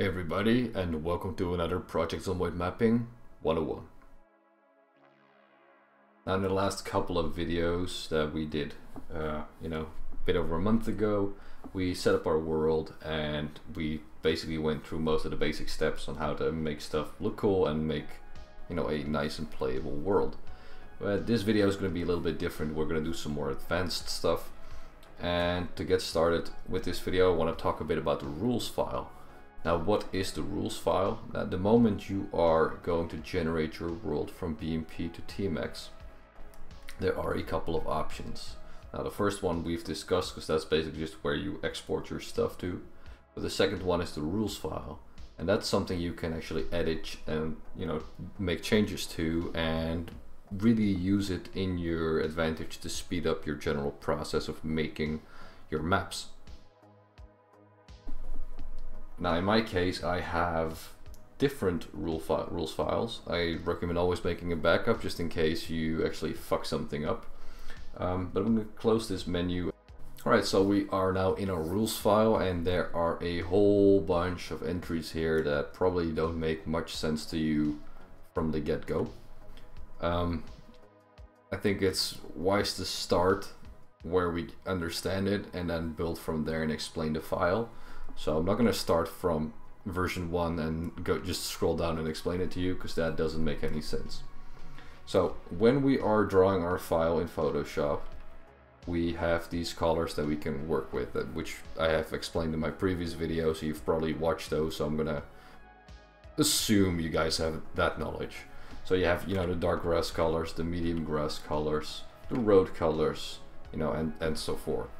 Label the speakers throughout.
Speaker 1: Everybody and welcome to another Project Zomboid Mapping 101. Now in the last couple of videos that we did, uh, you know, a bit over a month ago, we set up our world and we basically went through most of the basic steps on how to make stuff look cool and make, you know, a nice and playable world. But this video is going to be a little bit different. We're going to do some more advanced stuff. And to get started with this video, I want to talk a bit about the rules file. Now what is the rules file? At the moment you are going to generate your world from BMP to Tmx, there are a couple of options. Now the first one we've discussed because that's basically just where you export your stuff to. But the second one is the rules file. And that's something you can actually edit and you know make changes to and really use it in your advantage to speed up your general process of making your maps. Now in my case I have different rule fi rules files. I recommend always making a backup just in case you actually fuck something up. Um, but I'm going to close this menu. Alright, so we are now in our rules file and there are a whole bunch of entries here that probably don't make much sense to you from the get-go. Um, I think it's wise to start where we understand it and then build from there and explain the file. So I'm not going to start from version 1 and go just scroll down and explain it to you because that doesn't make any sense. So when we are drawing our file in Photoshop, we have these colors that we can work with, which I have explained in my previous video, so you've probably watched those, so I'm gonna assume you guys have that knowledge. So you have, you know, the dark grass colors, the medium grass colors, the road colors, you know, and, and so forth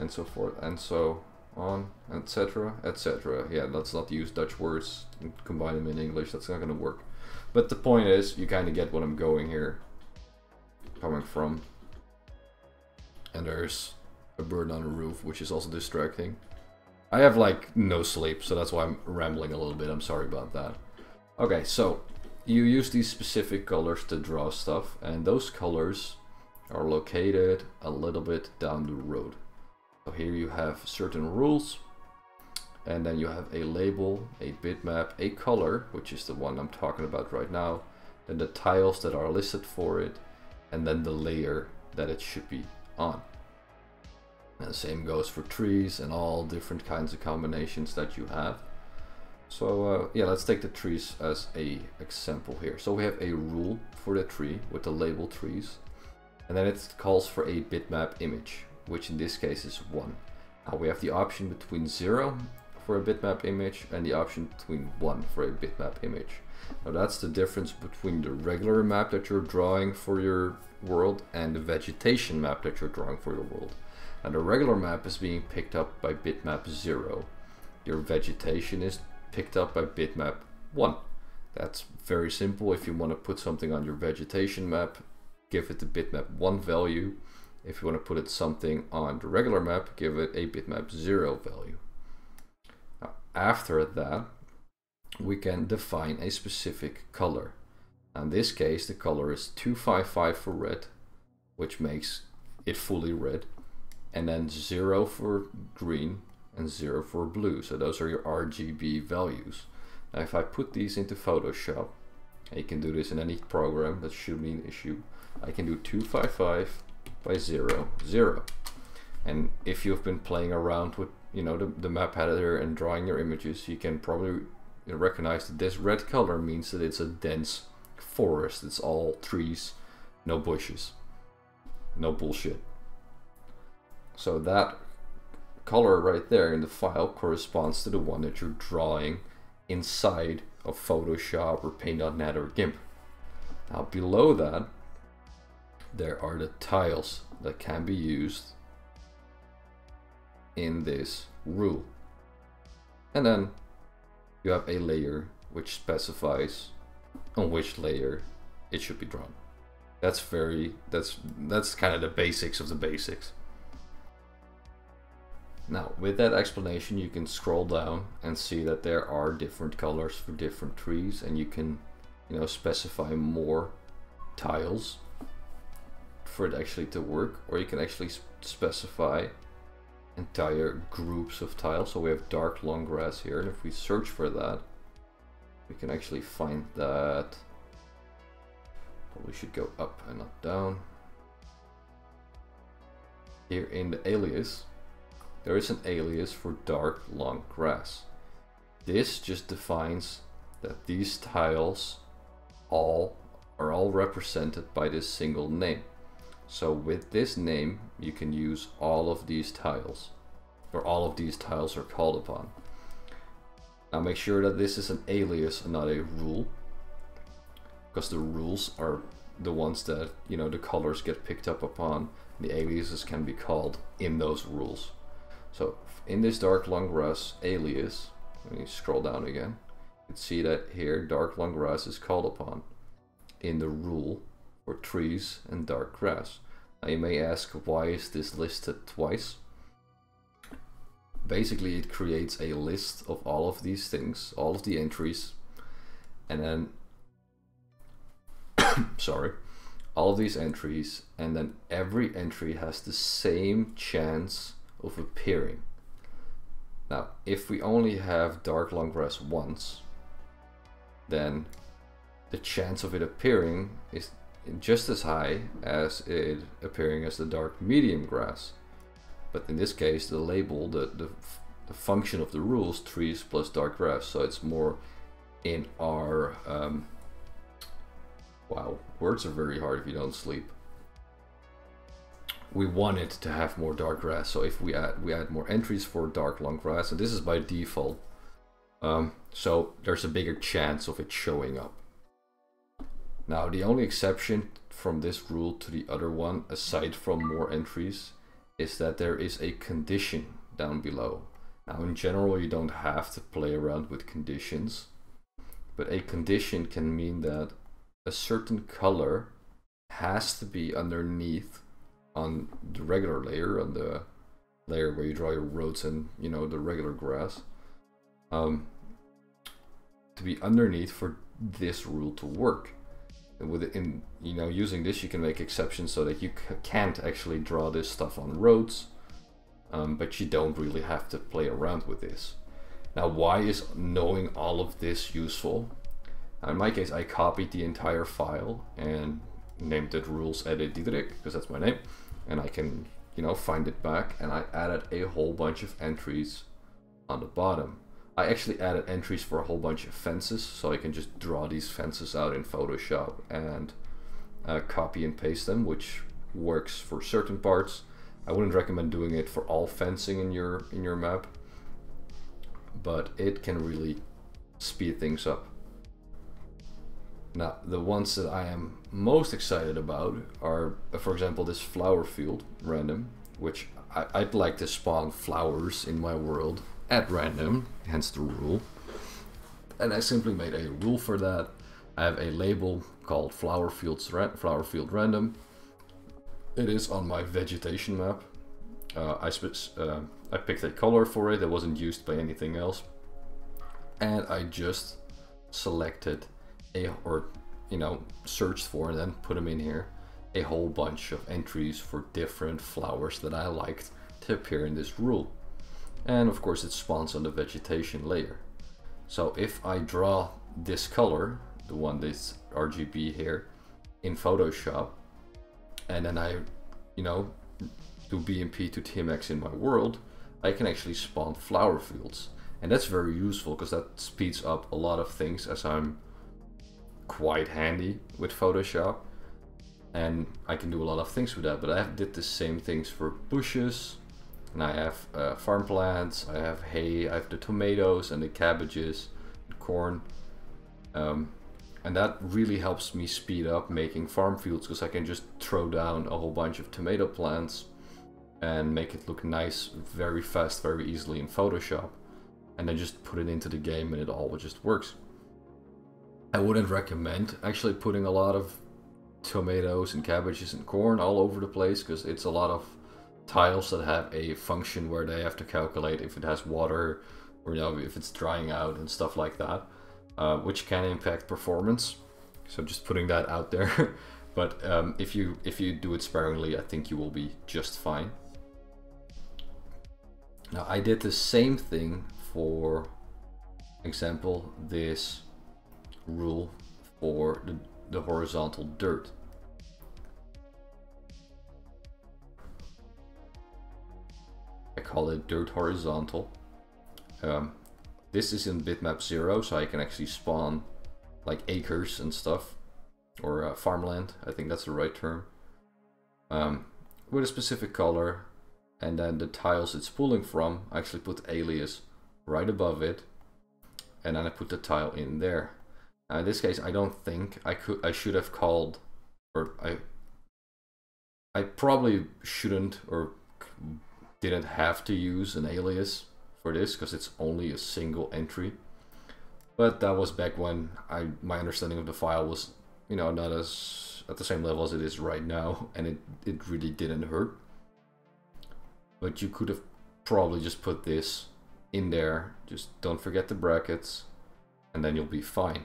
Speaker 1: and so forth and so on, etc, etc. Yeah, let's not use Dutch words and combine them in English, that's not going to work. But the point is, you kind of get what I'm going here, coming from. And there's a bird on the roof, which is also distracting. I have like no sleep, so that's why I'm rambling a little bit, I'm sorry about that. Okay, so you use these specific colors to draw stuff, and those colors are located a little bit down the road. So here you have certain rules and then you have a label, a bitmap, a color, which is the one I'm talking about right now, then the tiles that are listed for it, and then the layer that it should be on. And the same goes for trees and all different kinds of combinations that you have. So uh, yeah, let's take the trees as a example here. So we have a rule for the tree with the label trees, and then it calls for a bitmap image which in this case is 1. Now we have the option between 0 for a bitmap image and the option between 1 for a bitmap image. Now that's the difference between the regular map that you're drawing for your world and the vegetation map that you're drawing for your world. And the regular map is being picked up by bitmap 0. Your vegetation is picked up by bitmap 1. That's very simple. If you want to put something on your vegetation map, give it the bitmap 1 value if you want to put it something on the regular map, give it a bitmap 0 value. Now, after that, we can define a specific color. In this case, the color is 255 for red, which makes it fully red, and then 0 for green and 0 for blue. So those are your RGB values. Now if I put these into Photoshop, you can do this in any program, that shouldn't be an issue. I can do 255 by 0, 0. And if you've been playing around with you know the, the map editor and drawing your images, you can probably recognize that this red color means that it's a dense forest. It's all trees, no bushes, no bullshit. So that color right there in the file corresponds to the one that you're drawing inside of Photoshop or Paint.net or GIMP. Now below that, there are the tiles that can be used in this rule. And then you have a layer which specifies on which layer it should be drawn. That's very, that's, that's kind of the basics of the basics. Now, with that explanation, you can scroll down and see that there are different colors for different trees and you can, you know, specify more tiles for it actually to work or you can actually specify entire groups of tiles. So we have dark long grass here, and if we search for that, we can actually find that. Probably should go up and not down. Here in the alias, there is an alias for dark long grass. This just defines that these tiles all are all represented by this single name. So with this name, you can use all of these tiles, or all of these tiles are called upon. Now make sure that this is an alias and not a rule, because the rules are the ones that, you know, the colors get picked up upon. The aliases can be called in those rules. So in this dark long grass alias, let me scroll down again, you can see that here dark long grass is called upon in the rule for trees and dark grass. Now you may ask why is this listed twice? Basically it creates a list of all of these things, all of the entries, and then sorry, all these entries, and then every entry has the same chance of appearing. Now, if we only have dark long grass once, then the chance of it appearing is just as high as it appearing as the dark medium grass. But in this case, the label, the, the, the function of the rules, trees plus dark grass, so it's more in our, um, wow, words are very hard if you don't sleep. We want it to have more dark grass, so if we add, we add more entries for dark long grass, and this is by default, um, so there's a bigger chance of it showing up. Now the only exception from this rule to the other one, aside from more entries, is that there is a condition down below. Now in general you don't have to play around with conditions, but a condition can mean that a certain color has to be underneath on the regular layer, on the layer where you draw your roads and you know the regular grass, um, to be underneath for this rule to work with in you know using this you can make exceptions so that you can't actually draw this stuff on roads um, but you don't really have to play around with this. Now why is knowing all of this useful? In my case I copied the entire file and named it rules edit Diederik because that's my name and I can you know find it back and I added a whole bunch of entries on the bottom I actually added entries for a whole bunch of fences, so I can just draw these fences out in Photoshop and uh, copy and paste them, which works for certain parts. I wouldn't recommend doing it for all fencing in your in your map, but it can really speed things up. Now, the ones that I am most excited about are, for example, this flower field random, which I, I'd like to spawn flowers in my world at random, hence the rule. And I simply made a rule for that. I have a label called flower fields flower field random. It is on my vegetation map. Uh, I, uh, I picked a color for it that wasn't used by anything else. And I just selected a, or, you know, searched for and then put them in here, a whole bunch of entries for different flowers that I liked to appear in this rule and of course it spawns on the vegetation layer. So if I draw this color, the one that's RGB here, in Photoshop, and then I, you know, do BMP to TMX in my world, I can actually spawn flower fields. And that's very useful because that speeds up a lot of things as I'm quite handy with Photoshop. And I can do a lot of things with that, but I did the same things for bushes, and I have uh, farm plants, I have hay, I have the tomatoes and the cabbages, and corn. Um, and that really helps me speed up making farm fields because I can just throw down a whole bunch of tomato plants and make it look nice very fast, very easily in Photoshop. And then just put it into the game and it all just works. I wouldn't recommend actually putting a lot of tomatoes and cabbages and corn all over the place because it's a lot of tiles that have a function where they have to calculate if it has water or you know if it's drying out and stuff like that, uh, which can impact performance. So just putting that out there. but um, if you if you do it sparingly, I think you will be just fine. Now I did the same thing for example this rule for the, the horizontal dirt. I call it dirt horizontal. Um, this is in bitmap 0 so I can actually spawn like acres and stuff or uh, farmland I think that's the right term um, with a specific color and then the tiles it's pulling from I actually put alias right above it and then I put the tile in there now in this case I don't think I could I should have called or I I probably shouldn't or didn't have to use an alias for this because it's only a single entry. But that was back when I my understanding of the file was you know not as at the same level as it is right now and it, it really didn't hurt. But you could have probably just put this in there just don't forget the brackets and then you'll be fine.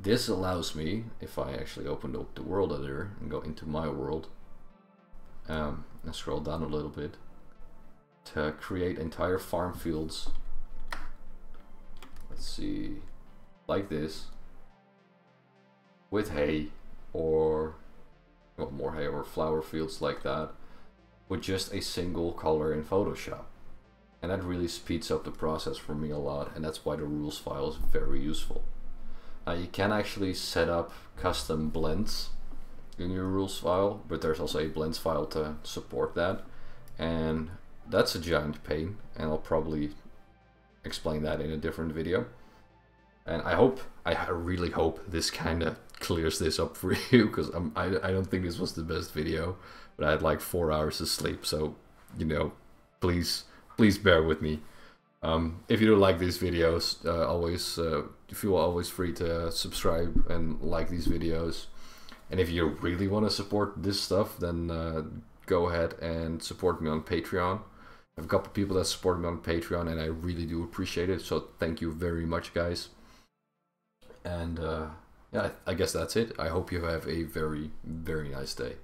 Speaker 1: This allows me if I actually open up the world editor and go into my world um, and scroll down a little bit. To create entire farm fields. Let's see. Like this. With hay or well, more hay or flower fields like that. With just a single color in Photoshop. And that really speeds up the process for me a lot and that's why the rules file is very useful. Uh, you can actually set up custom blends in your rules file, but there's also a blends file to support that. And that's a giant pain and I'll probably explain that in a different video. And I hope, I really hope this kind of clears this up for you because I, I don't think this was the best video, but I had like four hours of sleep. So, you know, please, please bear with me. Um, if you don't like these videos, uh, always uh, feel always free to subscribe and like these videos. And if you really want to support this stuff, then uh, go ahead and support me on Patreon. I have a couple people that support me on Patreon, and I really do appreciate it. So thank you very much, guys. And uh, yeah, I guess that's it. I hope you have a very, very nice day.